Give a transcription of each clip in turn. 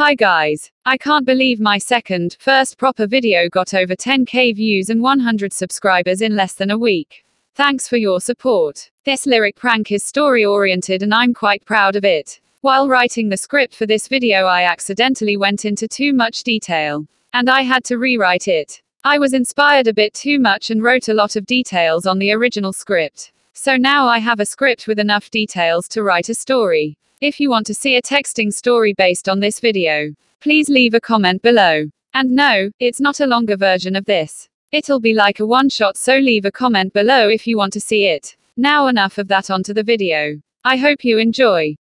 Hi guys. I can't believe my second, first proper video got over 10k views and 100 subscribers in less than a week. Thanks for your support. This lyric prank is story oriented and I'm quite proud of it. While writing the script for this video, I accidentally went into too much detail. And I had to rewrite it. I was inspired a bit too much and wrote a lot of details on the original script. So now I have a script with enough details to write a story. If you want to see a texting story based on this video, please leave a comment below. And no, it's not a longer version of this. It'll be like a one shot, so leave a comment below if you want to see it. Now, enough of that, onto the video. I hope you enjoy.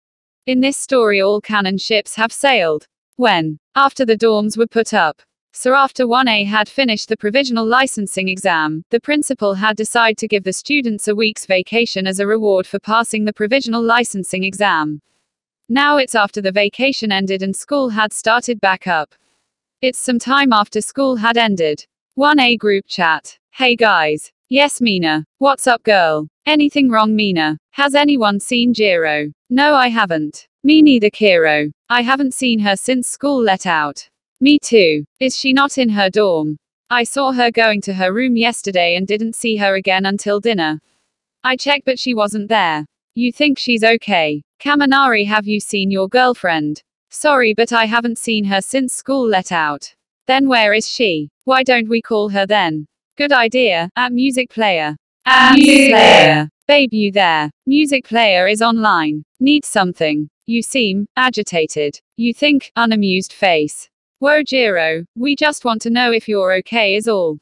In this story, all canon ships have sailed. When? After the dorms were put up. So after 1A had finished the provisional licensing exam, the principal had decided to give the students a week's vacation as a reward for passing the provisional licensing exam. Now it's after the vacation ended and school had started back up. It's some time after school had ended. 1A group chat. Hey guys. Yes, Mina. What's up, girl? Anything wrong, Mina? Has anyone seen Jiro? No, I haven't. Me neither, Kiro. I haven't seen her since school let out. Me too. Is she not in her dorm? I saw her going to her room yesterday and didn't see her again until dinner. I checked, but she wasn't there. You think she's okay? Kaminari, have you seen your girlfriend? Sorry, but I haven't seen her since school let out. Then where is she? Why don't we call her then? Good idea, at music player. At music player. Babe, you there? Music player is online. Need something. You seem agitated. You think, unamused face. Whoa, Jiro, we just want to know if you're okay, is all.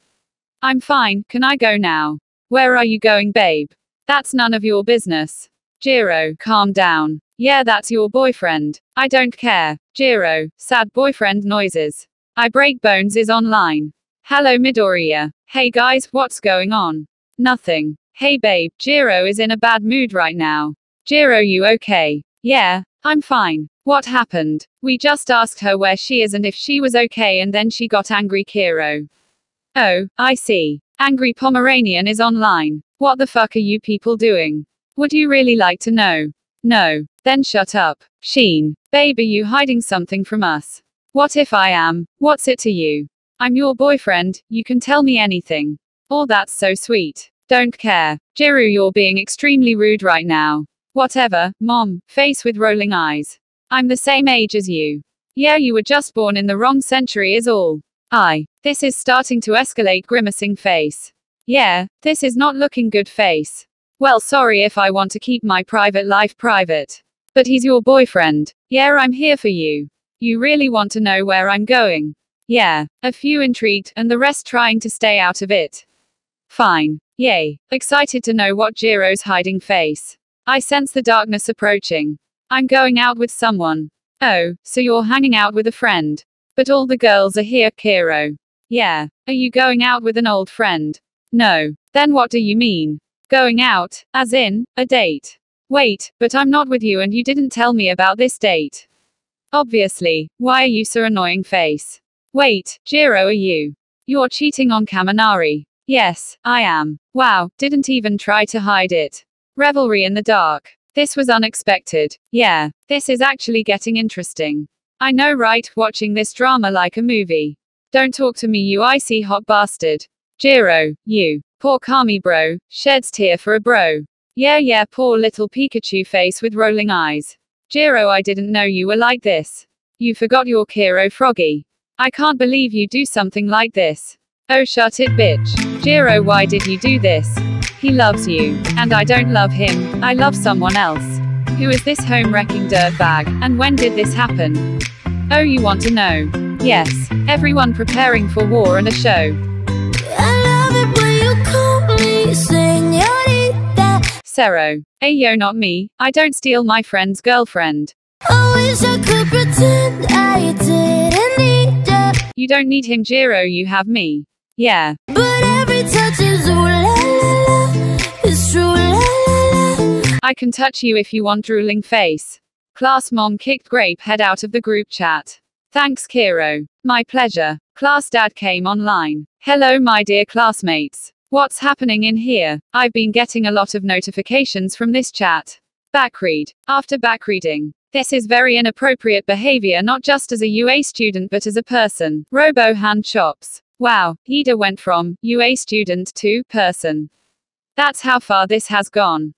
I'm fine, can I go now? Where are you going, babe? That's none of your business. Jiro, calm down. Yeah, that's your boyfriend. I don't care. Jiro, sad boyfriend noises. I break bones is online. Hello, Midoriya. Hey guys, what's going on? Nothing. Hey babe, Jiro is in a bad mood right now. Jiro, you okay? Yeah, I'm fine. What happened? We just asked her where she is and if she was okay, and then she got angry, Kiro. Oh, I see. Angry Pomeranian is online. What the fuck are you people doing? Would you really like to know? No. Then shut up. Sheen. Babe, are you hiding something from us? What if I am? What's it to you? I'm your boyfriend, you can tell me anything. Oh, that's so sweet. Don't care. Jiro, you're being extremely rude right now. Whatever, mom, face with rolling eyes. I'm the same age as you. Yeah, you were just born in the wrong century, is all. I. This is starting to escalate, grimacing face. Yeah, this is not looking good, face. Well, sorry if I want to keep my private life private. But he's your boyfriend. Yeah, I'm here for you. You really want to know where I'm going? Yeah. A few intrigued, and the rest trying to stay out of it. Fine. Yay. Excited to know what Jiro's hiding face. I sense the darkness approaching. I'm going out with someone. Oh, so you're hanging out with a friend. But all the girls are here, Kiro. Yeah. Are you going out with an old friend? No. Then what do you mean? Going out, as in, a date. Wait, but I'm not with you and you didn't tell me about this date. Obviously. Why are you so annoying face? Wait, Jiro, are you? You're cheating on Kaminari. Yes, I am. Wow, didn't even try to hide it. Revelry in the dark. This was unexpected. Yeah, this is actually getting interesting. I know, right? Watching this drama like a movie. Don't talk to me, you icy hot bastard. Jiro, you. Poor Kami bro, sheds tear for a bro. Yeah, yeah, poor little Pikachu face with rolling eyes. Jiro, I didn't know you were like this. You forgot your Kiro Froggy. I can't believe you do something like this. Oh, shut it, bitch. Jiro, why did you do this? He loves you. And I don't love him, I love someone else. Who is this home wrecking dirtbag? And when did this happen? Oh, you want to know? Yes. Everyone preparing for war and a show. Sero. Ayo, not me. I don't steal my friend's girlfriend. I I you don't need him, Jiro, you have me. Yeah. But every touch is ooh la la la. I can touch you if you want drooling face. Class mom kicked Grape head out of the group chat. Thanks, Kiro. My pleasure. Class dad came online. Hello, my dear classmates. What's happening in here? I've been getting a lot of notifications from this chat. Backread. After backreading. This is very inappropriate behavior not just as a UA student but as a person. Robo hand chops. Wow, Ida went from UA student to person. That's how far this has gone.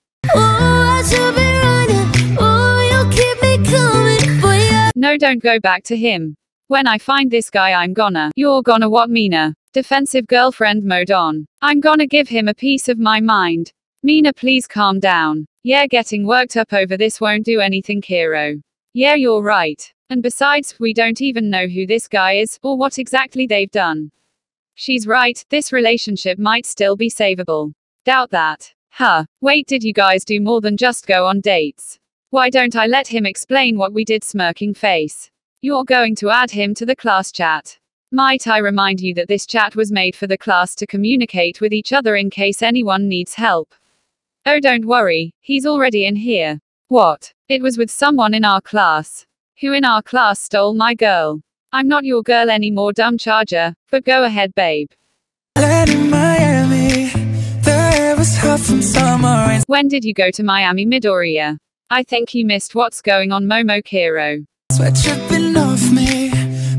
No, don't go back to him. When I find this guy, I'm gonna. You're gonna what, Mina? Defensive girlfriend mode on. I'm gonna give him a piece of my mind. Mina, please calm down. Yeah, getting worked up over this won't do anything, Kiro. Yeah, you're right. And besides, we don't even know who this guy is, or what exactly they've done. She's right, this relationship might still be savable. Doubt that. Huh. Wait, did you guys do more than just go on dates? Why don't I let him explain what we did, smirking face? You're going to add him to the class chat. Might I remind you that this chat was made for the class to communicate with each other in case anyone needs help? Oh, don't worry, he's already in here. What? It was with someone in our class. Who in our class stole my girl? I'm not your girl anymore, dumb charger, but go ahead, babe. When did you go to Miami Midoriya? I think you missed what's going on Momo Kiro. Sweat dripping off me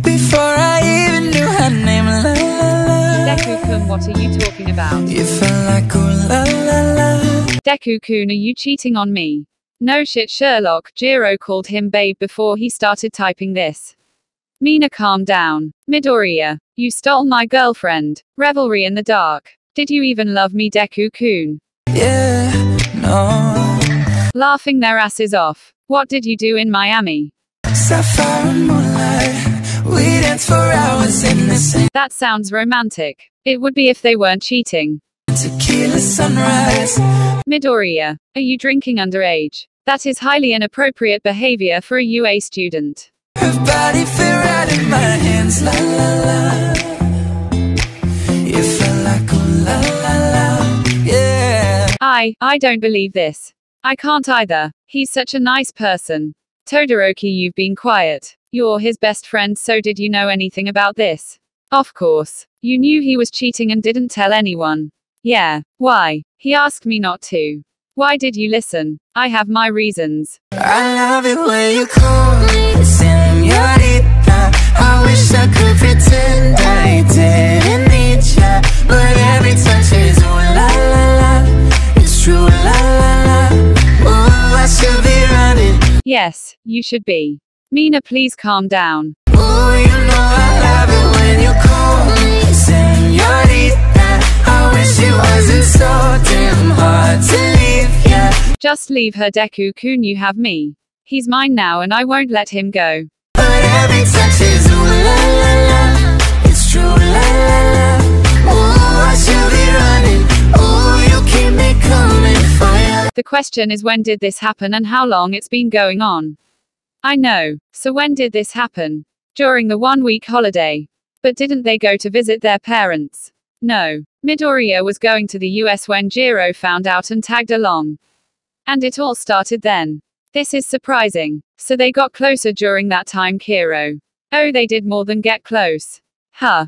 before I even knew her name. La, la, la. Deku-kun, what are you talking about? You felt like la la la. Deku-kun, are you cheating on me? No shit, Sherlock. Jiro called him babe before he started typing this. Mina, calm down. Midoriya, you stole my girlfriend. Revelry in the dark. Did you even love me, Deku-kun? Yeah, no. Laughing their asses off. What did you do in Miami? Sapphire and moonlight. We danced for hours in the same That sounds romantic. It would be if they weren't cheating. tequila sunrise. Midoriya, are you drinking underage? That is highly inappropriate behavior for a UA student. Her body fit right in my hands. La la la. You felt like la la la. Yeah. I, I don't believe this. I can't either. He's such a nice person. Todoroki, you've been quiet. You're his best friend, so did you know anything about this? Of course. You knew he was cheating and didn't tell anyone. Yeah. Why? He asked me not to. Why did you listen? I have my reasons. I love it when you call me senorita. I wish I could pretend I didn't need ya, but every ooh la la la. It's true la la la. Ooh, I should be. Yes, you should be. Mina, please calm down. Ooh, you know I love it when you call me senorita. I wish it wasn't so damn hard to leave ya. Just leave her Deku Kun, you have me. He's mine now and I won't let him go. But every touch is ooh la la la. It's true. Ooh, I should be running. Ooh, The question is when did this happen and how long it's been going on? I know. So when did this happen? During the one week holiday. But didn't they go to visit their parents? No. Midoriya was going to the US when Jiro found out and tagged along. And it all started then. This is surprising. So they got closer during that time, Kiro. Oh, they did more than get close. Huh.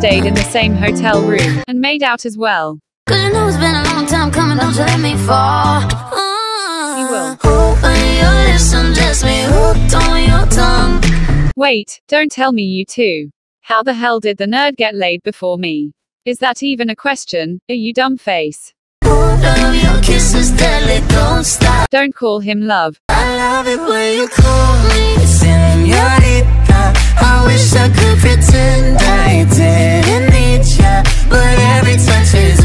Stayed in the same hotel room and made out as well. Cause you know it's been a long time coming, don't you let me fall. You will. Uh, Open your lips, undress me, hooked on your tongue. Wait, don't tell me you two. How the hell did the nerd get laid before me? Is that even a question? Are you dumb face? Your kisses, deadly, don't. Don't call him love. I love it when you call me senorita. I wish I could pretend I didn't need ya, but every touch is.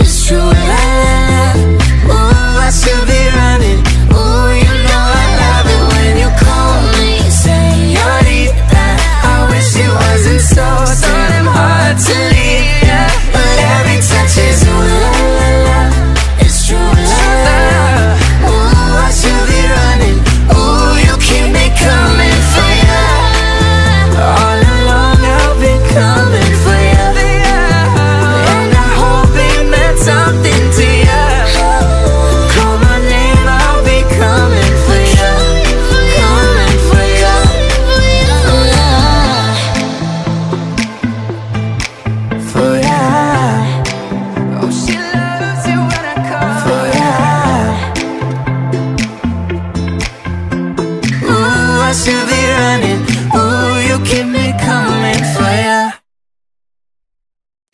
It's true. Ooh, I should be running. Ooh, Be running Ooh, you keep me coming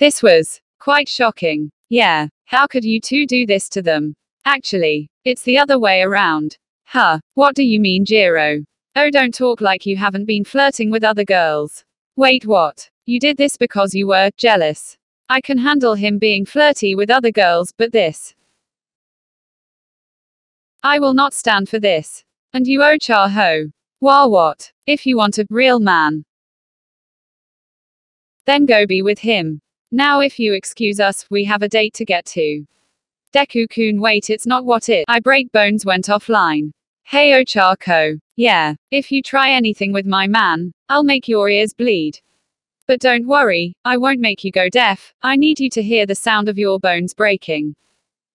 This was quite shocking. Yeah, how could you two do this to them? Actually, it's the other way around. Huh, what do you mean Jiro? Oh don't talk like you haven't been flirting with other girls. Wait what? You did this because you were jealous. I can handle him being flirty with other girls, but this. I will not stand for this. And you oh, Ochako. Wah what? If you want a real man, then go be with him. Now, if you excuse us, we have a date to get to. Deku kun, wait, it's not what it. I break bones went offline. Hey Ochako. Yeah, if you try anything with my man, I'll make your ears bleed. But don't worry, I won't make you go deaf, I need you to hear the sound of your bones breaking.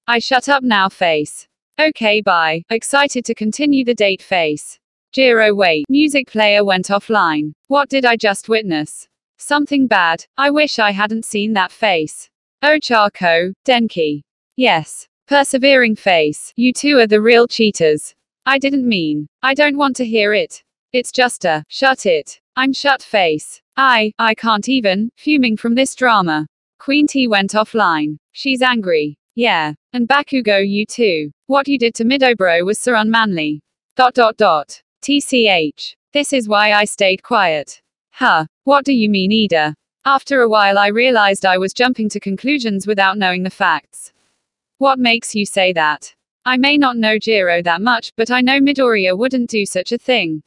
I shut up now, face. Okay, bye. Excited to continue the date, face. Jiro, wait. Music player went offline. What did I just witness? Something bad. I wish I hadn't seen that face. Ochako, Denki. Yes. Persevering face. You two are the real cheaters. I didn't mean. I don't want to hear it. It's just a, shut it. I'm shut face. I, I can't even, fuming from this drama. Queen T went offline. She's angry. Yeah. And Bakugo you too. What you did to Midobro was so unmanly. Dot dot dot. TCH. This is why I stayed quiet. Huh. What do you mean Ida? After a while I realized I was jumping to conclusions without knowing the facts. What makes you say that? I may not know Jiro that much, but I know Midoriya wouldn't do such a thing.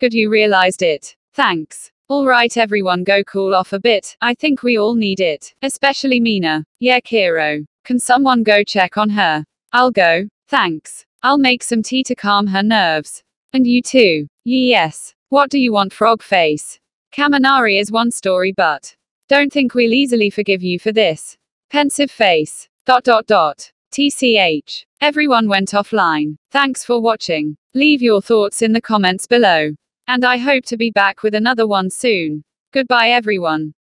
Good you realized it. Thanks. Alright everyone go cool off a bit, I think we all need it. Especially Mina. Yeah Kiro. Can someone go check on her? I'll go. Thanks. I'll make some tea to calm her nerves. And you too. Yes. What do you want frog face? Kaminari is one story but. Don't think we'll easily forgive you for this. Pensive face. Dot dot dot. TCH. Everyone went offline. Thanks for watching. Leave your thoughts in the comments below. And I hope to be back with another one soon. Goodbye everyone.